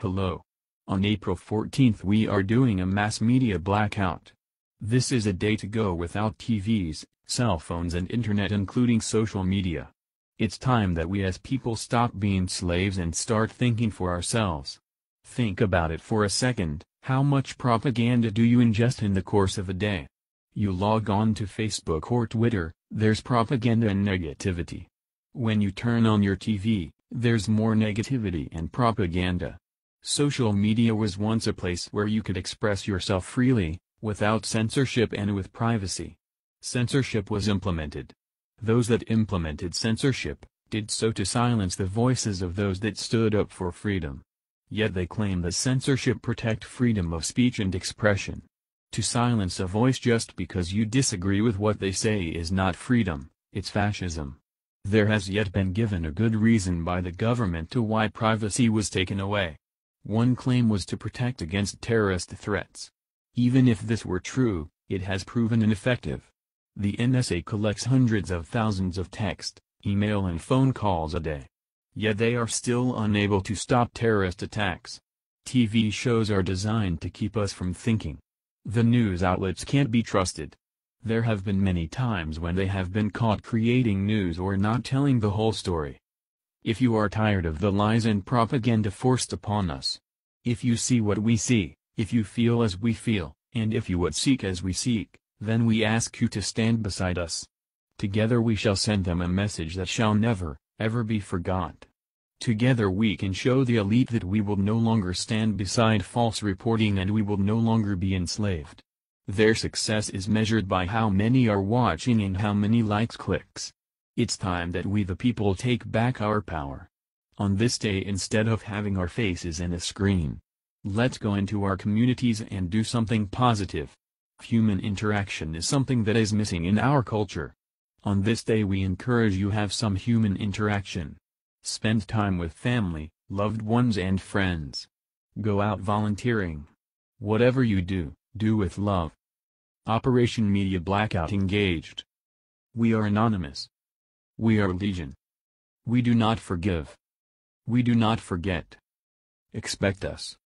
below. On April 14th we are doing a mass media blackout. This is a day to go without TVs, cell phones and internet including social media. It's time that we as people stop being slaves and start thinking for ourselves. Think about it for a second, how much propaganda do you ingest in the course of a day? You log on to Facebook or Twitter, there's propaganda and negativity. When you turn on your TV, there's more negativity and propaganda. Social media was once a place where you could express yourself freely, without censorship and with privacy. Censorship was implemented. Those that implemented censorship, did so to silence the voices of those that stood up for freedom. Yet they claim that censorship protect freedom of speech and expression. To silence a voice just because you disagree with what they say is not freedom, it's fascism. There has yet been given a good reason by the government to why privacy was taken away. One claim was to protect against terrorist threats. Even if this were true, it has proven ineffective. The NSA collects hundreds of thousands of text, email and phone calls a day. Yet they are still unable to stop terrorist attacks. TV shows are designed to keep us from thinking. The news outlets can't be trusted. There have been many times when they have been caught creating news or not telling the whole story. If you are tired of the lies and propaganda forced upon us, if you see what we see, if you feel as we feel, and if you would seek as we seek, then we ask you to stand beside us. Together we shall send them a message that shall never, ever be forgot. Together we can show the elite that we will no longer stand beside false reporting and we will no longer be enslaved. Their success is measured by how many are watching and how many likes clicks. It's time that we the people take back our power. On this day instead of having our faces in a screen, let's go into our communities and do something positive. Human interaction is something that is missing in our culture. On this day we encourage you have some human interaction. Spend time with family, loved ones and friends. Go out volunteering. Whatever you do, do with love. Operation Media Blackout engaged. We are anonymous. We are legion. We do not forgive. We do not forget. Expect us.